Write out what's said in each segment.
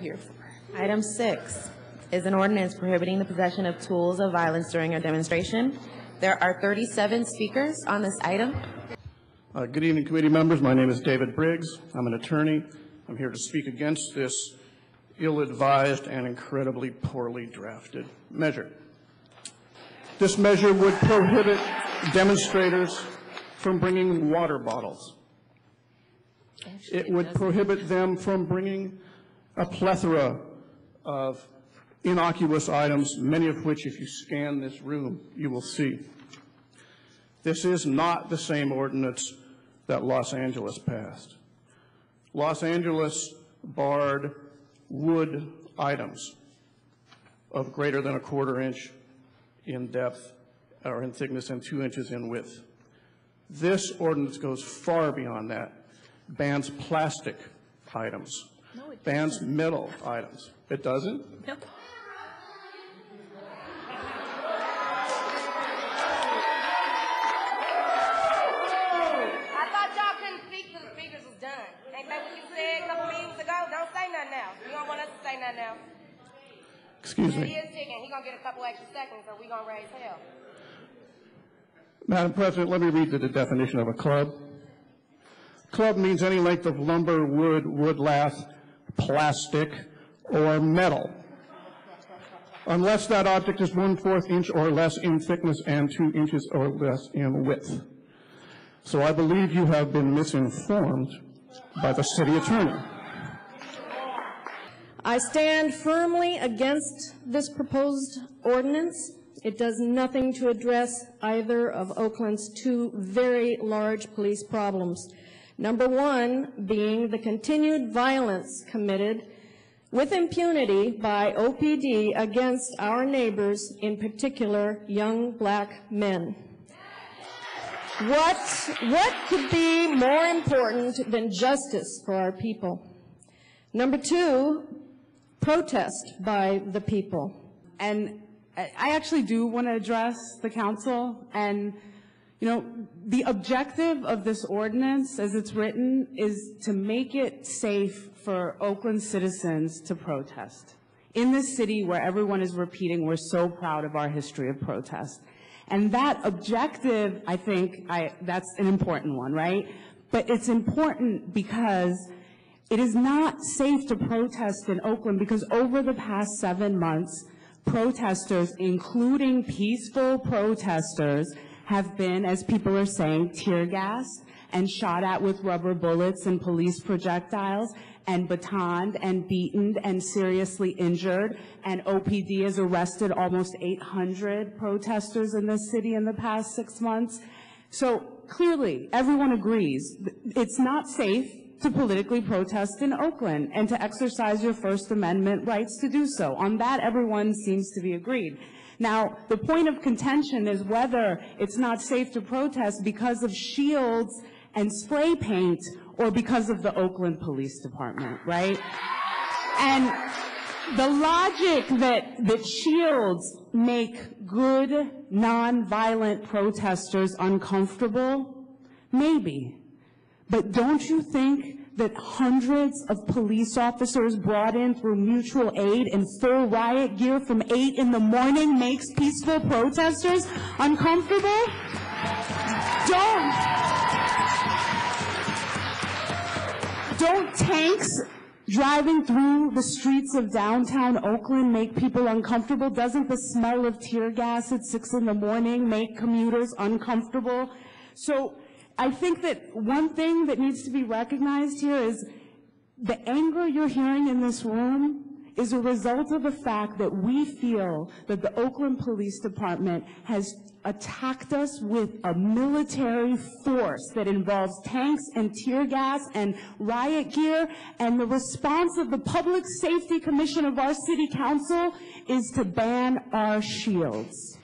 here for. Item six is an ordinance prohibiting the possession of tools of violence during a demonstration. There are 37 speakers on this item. Uh, Good evening, committee members. My name is David Briggs. I'm an attorney. I'm here to speak against this ill-advised and incredibly poorly drafted measure. This measure would prohibit demonstrators from bringing water bottles. It would prohibit them from bringing a plethora of innocuous items, many of which, if you scan this room, you will see. This is not the same ordinance that Los Angeles passed. Los Angeles barred wood items of greater than a quarter inch in depth or in thickness and two inches in width. This ordinance goes far beyond that, bans plastic items, bans metal items. It doesn't? I thought y'all couldn't speak till the speakers was done. Ain't that what you said a couple meetings ago? Don't say nothing now. You don't want us to say nothing now. Excuse He me. is ticking. He gonna get a couple extra seconds, or we gonna raise hell. Madam President, let me read you the definition of a club. Club means any length of lumber, wood, wood lath, plastic, or metal. Unless that object is one-fourth inch or less in thickness and two inches or less in width. So I believe you have been misinformed by the city attorney. I stand firmly against this proposed ordinance. It does nothing to address either of Oakland's two very large police problems. Number one being the continued violence committed with impunity by OPD against our neighbors, in particular young black men. What, what could be more important than justice for our people? Number two, protest by the people. And I I actually do want to address the council, and, you know, the objective of this ordinance, as it's written, is to make it safe for Oakland citizens to protest. In this city where everyone is repeating, we're so proud of our history of protest. And that objective, I think, I, that's an important one, right? But it's important because it is not safe to protest in Oakland because over the past seven months, protesters, including peaceful protesters, have been, as people are saying, tear gassed and shot at with rubber bullets and police projectiles and batoned and beaten and seriously injured. And OPD has arrested almost 800 protesters in this city in the past six months. So clearly, everyone agrees it's not safe to politically protest in Oakland and to exercise your First Amendment rights to do so. On that, everyone seems to be agreed. Now, the point of contention is whether it's not safe to protest because of shields and spray paint or because of the Oakland Police Department, right? And the logic that, that shields make good, nonviolent protesters uncomfortable, maybe. But don't you think that hundreds of police officers brought in through mutual aid in full riot gear from 8 in the morning makes peaceful protesters uncomfortable? Don't, don't tanks driving through the streets of downtown Oakland make people uncomfortable? Doesn't the smell of tear gas at 6 in the morning make commuters uncomfortable? So I think that one thing that needs to be recognized here is the anger you're hearing in this room is a result of the fact that we feel that the Oakland Police Department has attacked us with a military force that involves tanks and tear gas and riot gear, and the response of the Public Safety Commission of our city council is to ban our shields.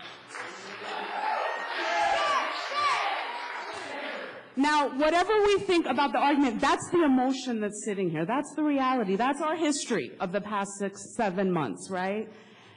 Now, whatever we think about the argument, that's the emotion that's sitting here. That's the reality. That's our history of the past six, seven months, right?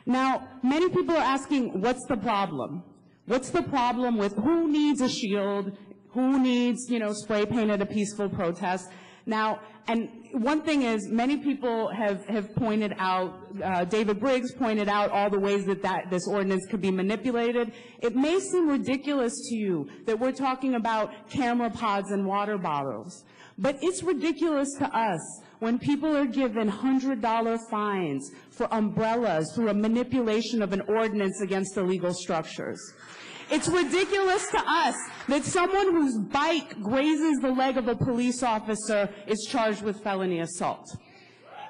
Now, many people are asking, what's the problem? What's the problem with who needs a shield? Who needs, you know, spray paint at a peaceful protest? Now, and one thing is, many people have, have pointed out, uh, David Briggs pointed out all the ways that, that this ordinance could be manipulated. It may seem ridiculous to you that we're talking about camera pods and water bottles, but it's ridiculous to us when people are given $100 fines for umbrellas through a manipulation of an ordinance against illegal structures. It's ridiculous to us that someone whose bike grazes the leg of a police officer is charged with felony assault.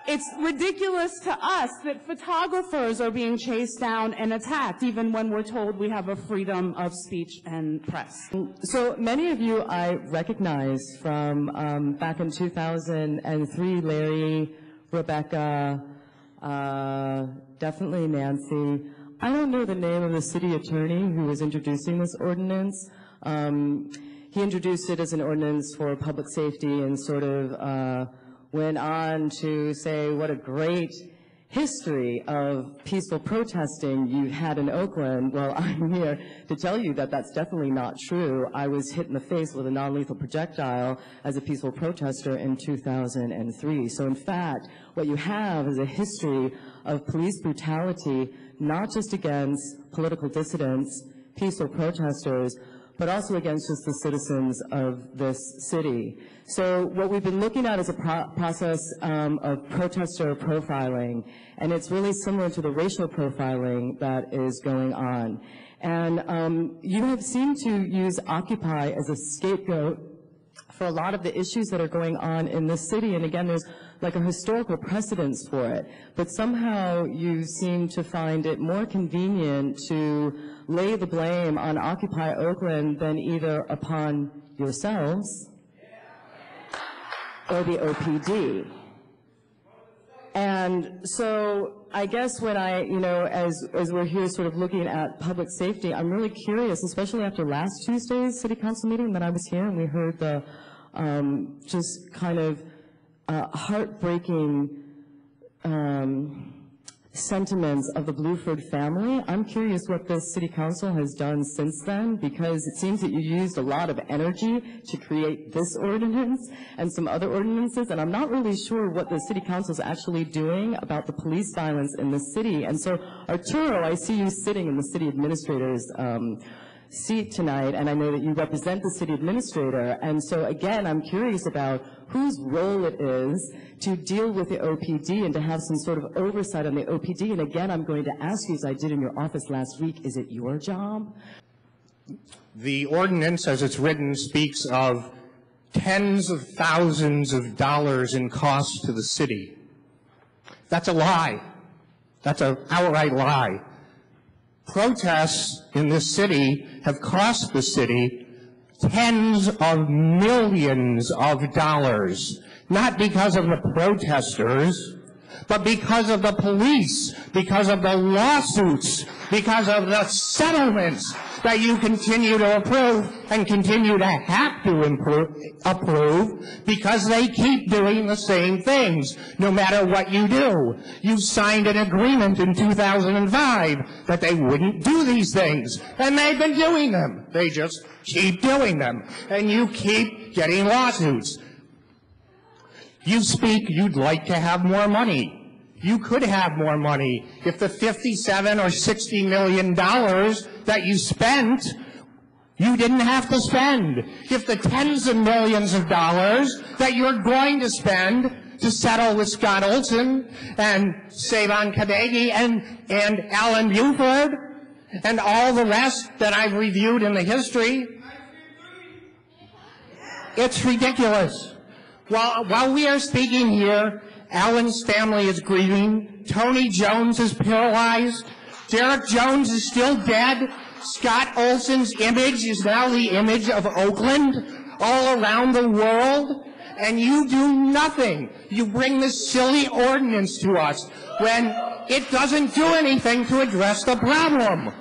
It's ridiculous to us that photographers are being chased down and attacked, even when we're told we have a freedom of speech and press. So many of you I recognize from um, back in 2003, Larry, Rebecca, uh, definitely Nancy. I don't know the name of the city attorney who was introducing this ordinance. Um, he introduced it as an ordinance for public safety and sort of uh, went on to say what a great history of peaceful protesting you had in Oakland. Well, I'm here to tell you that that's definitely not true. I was hit in the face with a non-lethal projectile as a peaceful protester in 2003. So in fact, what you have is a history of police brutality, not just against political dissidents, peaceful protesters, but also against just the citizens of this city. So what we've been looking at is a pro process um, of protester profiling, and it's really similar to the racial profiling that is going on. And um, you have seemed to use Occupy as a scapegoat for a lot of the issues that are going on in this city. And again, there's like a historical precedence for it. But somehow you seem to find it more convenient to lay the blame on Occupy Oakland than either upon yourselves or the OPD. And so I guess when I, you know, as, as we're here sort of looking at public safety, I'm really curious, especially after last Tuesday's city council meeting that I was here and we heard the um, just kind of uh, heartbreaking um, sentiments of the Blueford family. I'm curious what the city council has done since then because it seems that you used a lot of energy to create this ordinance and some other ordinances and I'm not really sure what the city council is actually doing about the police violence in the city. And so Arturo, I see you sitting in the city administrator's um, seat tonight, and I know that you represent the city administrator. And so again, I'm curious about whose role it is to deal with the OPD and to have some sort of oversight on the OPD. And again, I'm going to ask you, as I did in your office last week, is it your job? The ordinance, as it's written, speaks of tens of thousands of dollars in cost to the city. That's a lie. That's an outright lie protests in this city have cost the city tens of millions of dollars, not because of the protesters, but because of the police, because of the lawsuits, because of the settlements that you continue to approve and continue to have to improve, approve because they keep doing the same things no matter what you do. You signed an agreement in 2005 that they wouldn't do these things, and they've been doing them. They just keep doing them, and you keep getting lawsuits. You speak, you'd like to have more money. You could have more money if the 57 or 60 million dollars that you spent you didn't have to spend. If the tens of millions of dollars that you're going to spend to settle with Scott Olsen and Savon Kabegi and, and Alan Blueford and all the rest that I've reviewed in the history, it's ridiculous. While, while we are speaking here, Alan's family is grieving. Tony Jones is paralyzed. Derek Jones is still dead. Scott Olsen's image is now the image of Oakland all around the world. And you do nothing. You bring this silly ordinance to us when it doesn't do anything to address the problem.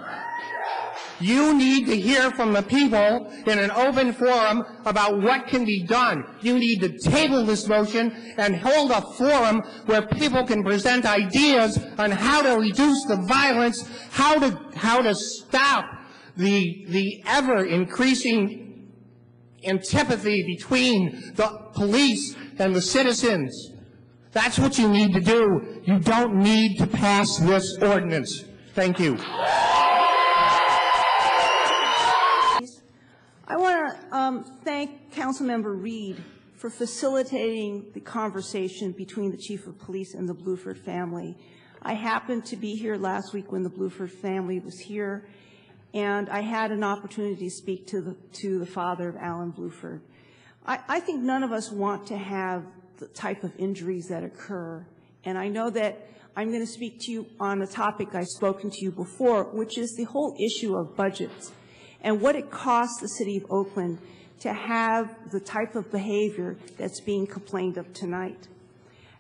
You need to hear from the people in an open forum about what can be done. You need to table this motion and hold a forum where people can present ideas on how to reduce the violence, how to, how to stop the, the ever increasing antipathy between the police and the citizens. That's what you need to do. You don't need to pass this ordinance. Thank you. Um, thank Councilmember Reid for facilitating the conversation between the chief of police and the Blueford family. I happened to be here last week when the Blueford family was here, and I had an opportunity to speak to the, to the father of Alan Blueford. I, I think none of us want to have the type of injuries that occur, and I know that I'm going to speak to you on a topic I've spoken to you before, which is the whole issue of budgets and what it costs the city of Oakland to have the type of behavior that's being complained of tonight.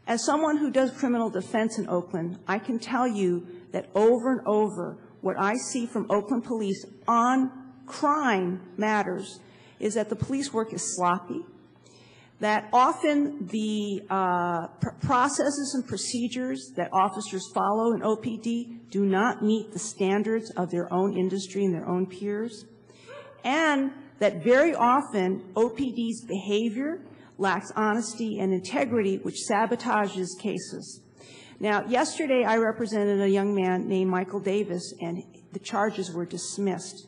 As someone who does criminal defense in Oakland, I can tell you that over and over, what I see from Oakland police on crime matters is that the police work is sloppy, that often the uh, pr- processes and procedures that officers follow in OPD do not meet the standards of their own industry and their own peers, and that very often OPD's behavior lacks honesty and integrity, which sabotages cases. Now, yesterday I represented a young man named Michael Davis, and the charges were dismissed.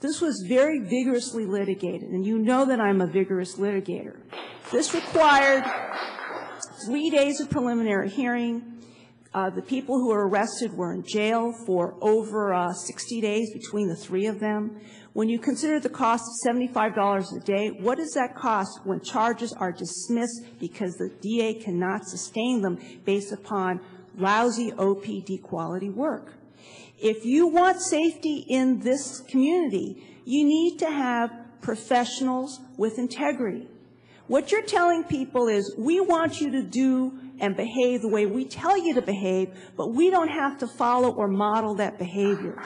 This was very vigorously litigated, and you know that I'm a vigorous litigator. This required three days of preliminary hearing. Uh, the people who were arrested were in jail for over uh, 60 days between the three of them. When you consider the cost of $75 a day, what does that cost when charges are dismissed because the DA cannot sustain them based upon lousy OPD quality work? If you want safety in this community, you need to have professionals with integrity. What you're telling people is, we want you to do and behave the way we tell you to behave, but we don't have to follow or model that behavior.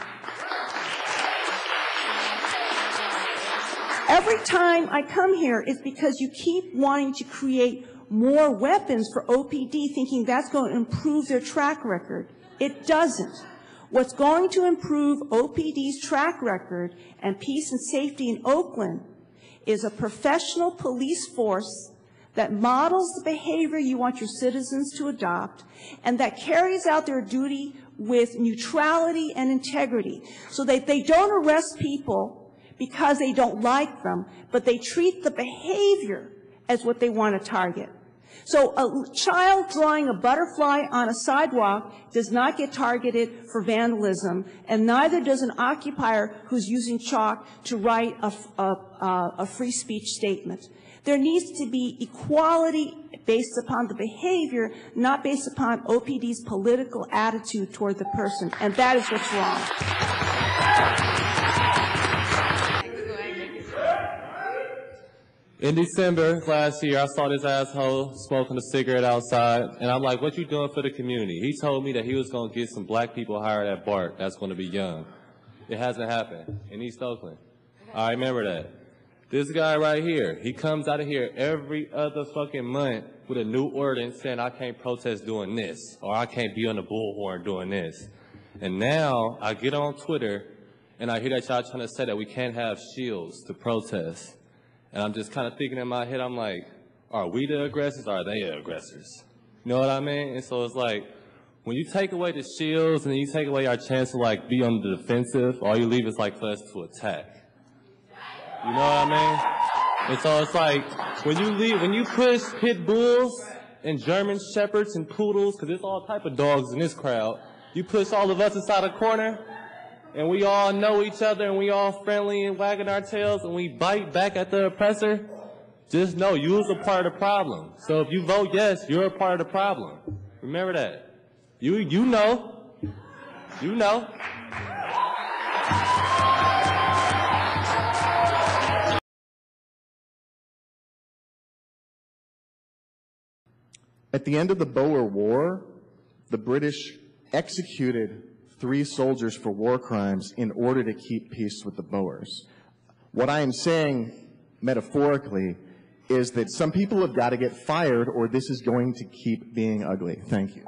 Every time I come here, it's because you keep wanting to create more weapons for OPD, thinking that's going to improve their track record. It doesn't. What's going to improve OPD's track record and peace and safety in Oakland is a professional police force that models the behavior you want your citizens to adopt and that carries out their duty with neutrality and integrity so that they don't arrest people because they don't like them, but they treat the behavior as what they want to target. So a child drawing a butterfly on a sidewalk does not get targeted for vandalism, and neither does an occupier who's using chalk to write a, a, a free speech statement. There needs to be equality based upon the behavior, not based upon OPD's political attitude toward the person, and that is what's wrong. In December last year, I saw this asshole smoking a cigarette outside, and I'm like, what you doing for the community? He told me that he was going to get some black people hired at BART that's going to be young. It hasn't happened in East Oakland. I remember that. This guy right here, he comes out of here every other fucking month with a new ordinance saying I can't protest doing this, or I can't be on the bullhorn doing this. And now I get on Twitter and I hear that y'all trying to say that we can't have shields to protest. And I'm just kind of thinking in my head, I'm like, are we the aggressors or are they the aggressors? You know what I mean? And so it's like, when you take away the shields and you take away our chance to like be on the defensive, all you leave is like for us to attack. You know what I mean? And so it's like, when you leave, when you push pit bulls and German shepherds and poodles, because there's all type of dogs in this crowd, you push all of us inside a corner, and we all know each other and we all friendly and wagging our tails and we bite back at the oppressor, just know you was a part of the problem. So if you vote yes, you're a part of the problem. Remember that. You you know. You know. At the end of the Boer War, the British executed three soldiers for war crimes in order to keep peace with the Boers. What I am saying metaphorically is that some people have got to get fired or this is going to keep being ugly. Thank you.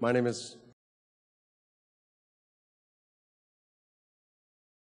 My name is